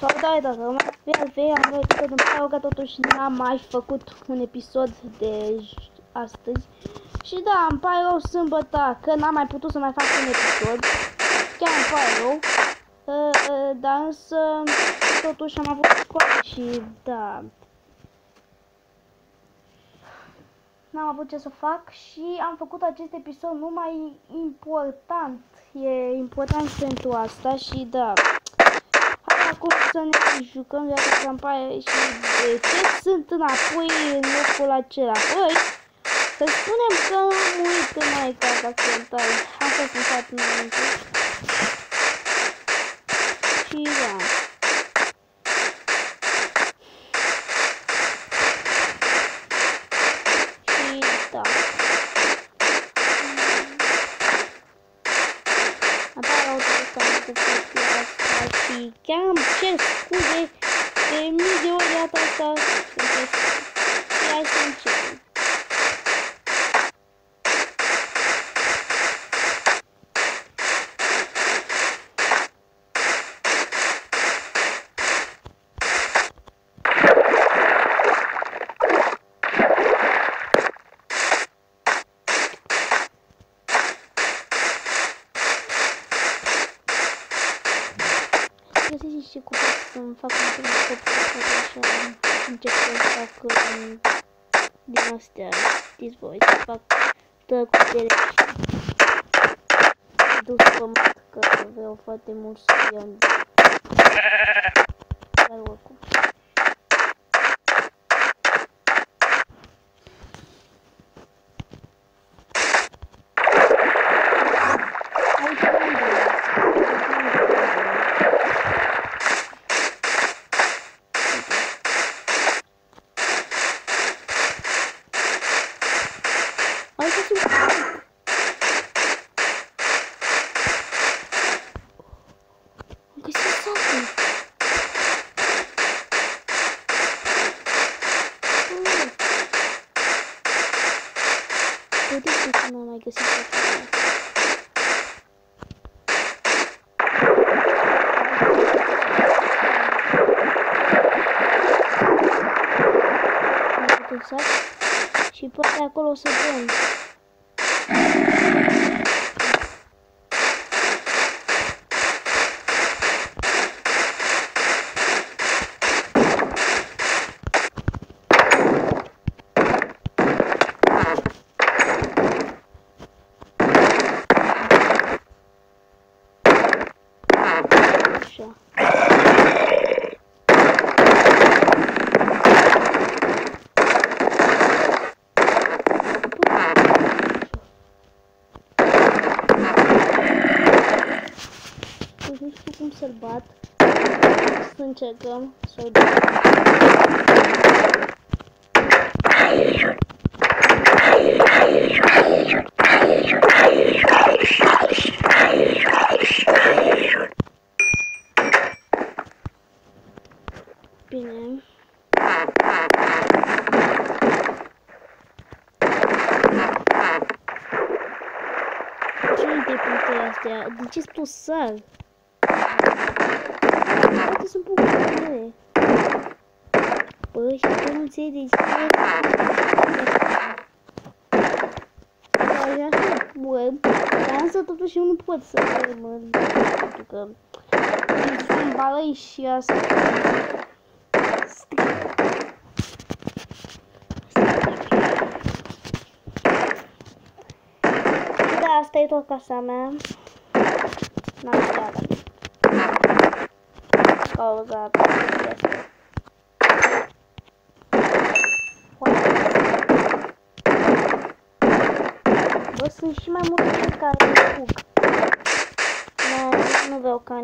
Sau da, dacă mai vei, vei, am văzut că îmi pare că totuși n-am mai făcut un episod de astăzi. Și da, îmi pare rău sâmbătă că n-am mai putut să mai fac un episod. Chiar îmi pare rău. Uh, uh, dar însă, totuși am avut școală și da. N-am avut ce să fac și am făcut acest episod numai important. E important pentru asta și da. Hai acum să ne jucăm viața campanie și de ce sunt înapoi în locul acela. Păi, să spunem că am uit în mai caz accidental. Asta sunt fapt înainte. Și da. Și da. Apare autobuzul cu chestia asta și chiar îmi cer scuze de mii de ori data asta. Și hai să începem. găsiți și cu să-mi fac un telescop să fac așa, încep să fac um, din astea, știți voi, să fac tăcutere dus pe mat, că vreau foarte mult să iau dar oricum. Ai să sunt Am găsit sacul. Bă, de ce nu am mai găsit sacul? Am găsit un sac și poate acolo o să dăm. Nu știu cum să-l bat. Să încercăm să-l bat. Bine. Ce de punctele astea? De ce spun sar? Poate sunt punctele. Bă, și tu nu înțelegi de ce... Așa, bă, dar însă totuși eu nu pot să mă... Pentru că... Sunt balăi și asta... Da, asta e tot casa mea. N-am chiar. Pauza pe asta. Bă, sunt și mai multe care fug. Nu, nu vreau ca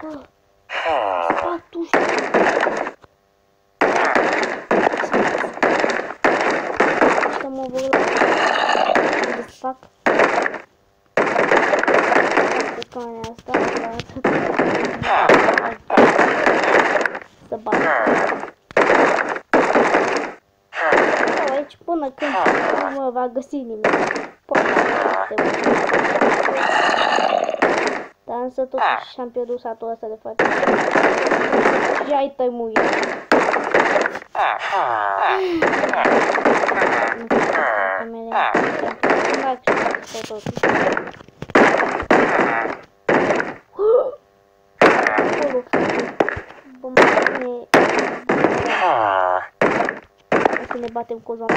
nimeni. Să mă vor să fac Să bat. Stau aici până când nu mă va găsi nimeni. Poate de Dar însă totuși am pierdut satul ăsta de fapt. Și ai tăimuit. Acolo. Vom ne... Să ne batem cu zona.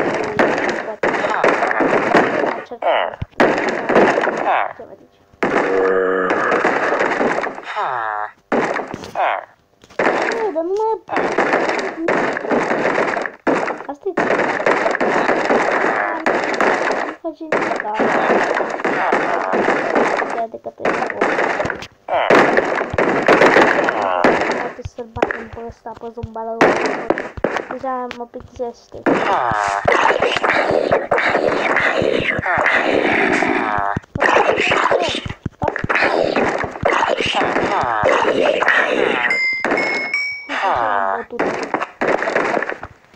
Ceva de aici. Nu, dar nu mai... Asta e... Nu face nimic, da. Ia de către Poate să-l batem pe ăsta, pe zumbalul. Deja mă plictisește.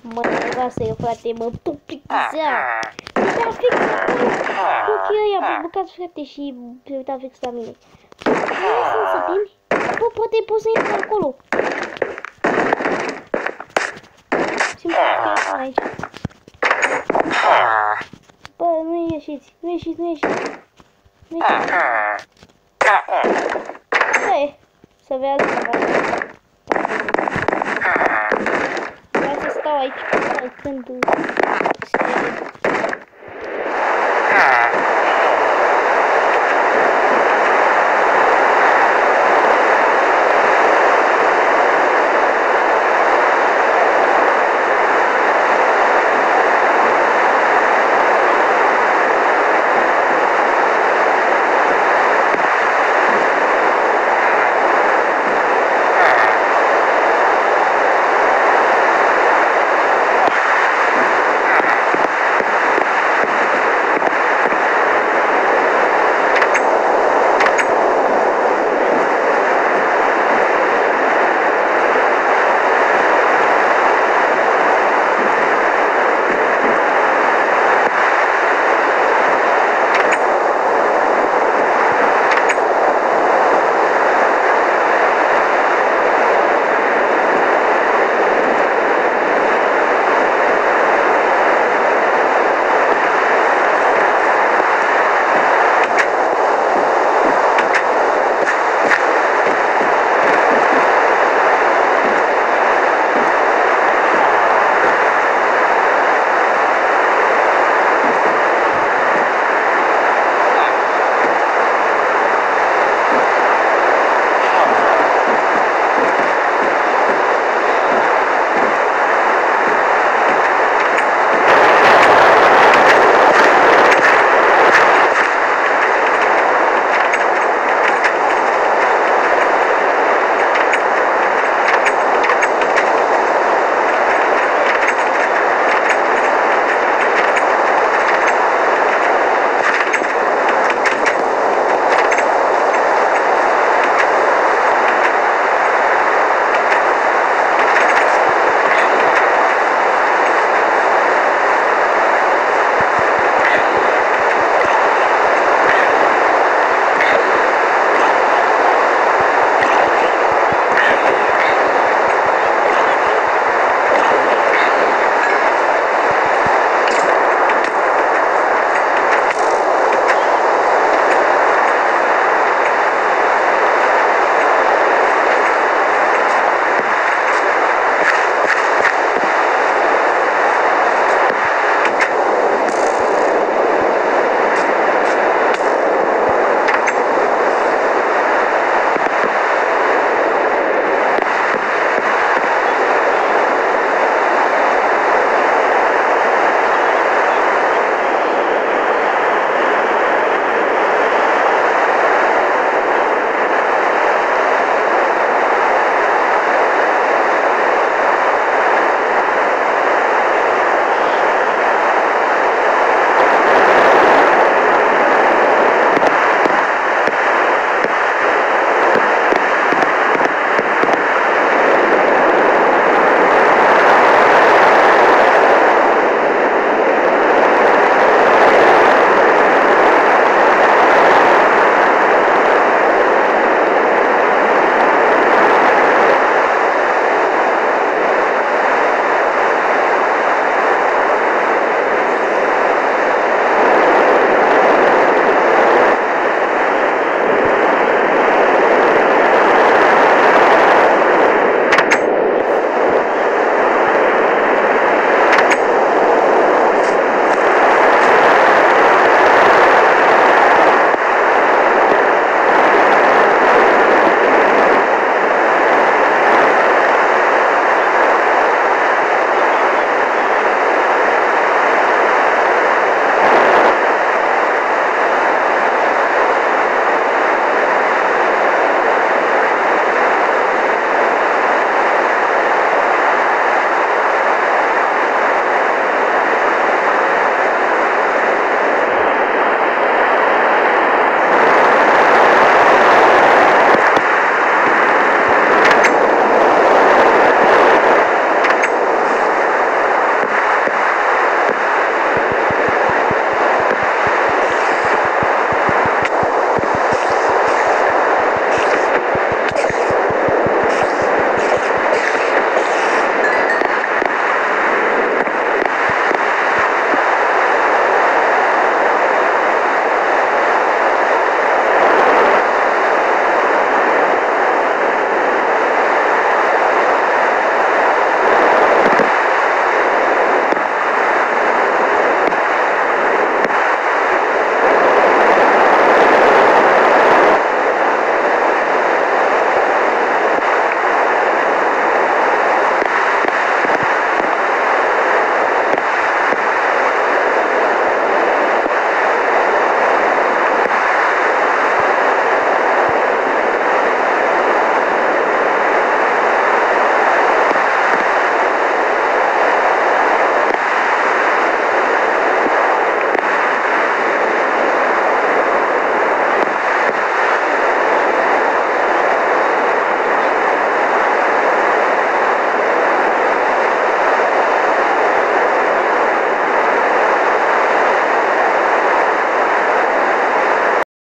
Mă nervoasă, frate, mă plictisea. Uita fix acolo. Ochii ăia pe bucați, frate, și se uita fix la mine. Nu sunt să vin? Bă, poate poți să intri acolo. Simt că ești aici. Bă, nu ieșiți, nu ieșiți, nu ieșiți. Nu ieșiți. Băi, favela. Mas né? estão aí, tipo, saltando.